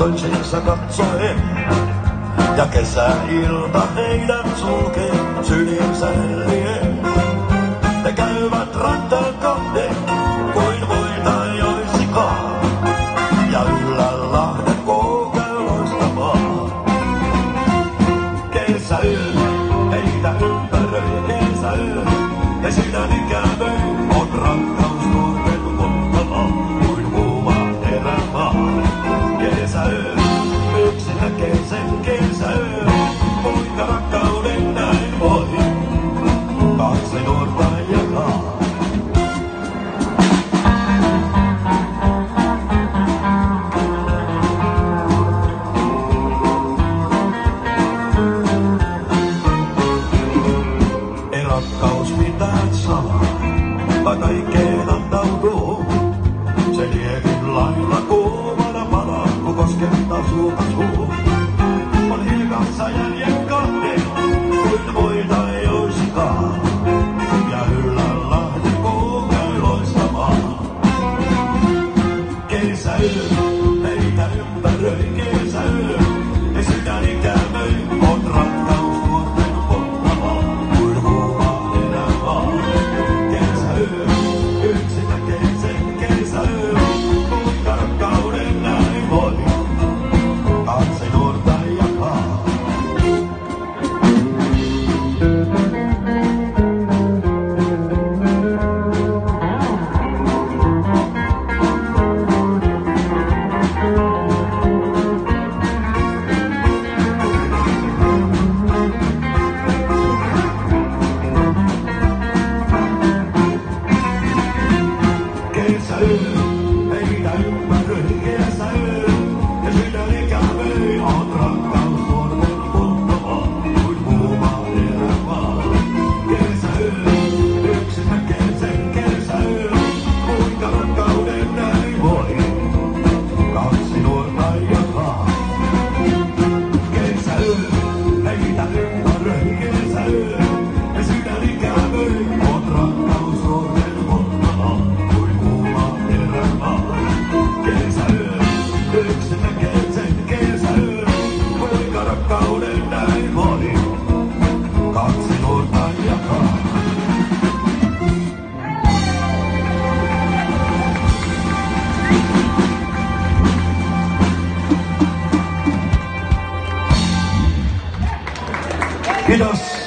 toisensa katsoen. Ja kesäilta heidät sulkee sylinsä lien. Ne käyvät rantaan kahden, kuin voita joisikaan. Ja yllä lahden koukää loistamaan. Kesäyö, heitä ympäröi kesäyö. Ja sydän ikävöi, vai kaikkeen antautuu. Se liekin lailla kuumana palaa, kun koskettaa suuta suu. On hilkassa jäljen kahden, kuin voita ei oisikaan. Ja yllä lahti kuu käy loistamaan. Kesäyö, meitä Morelos.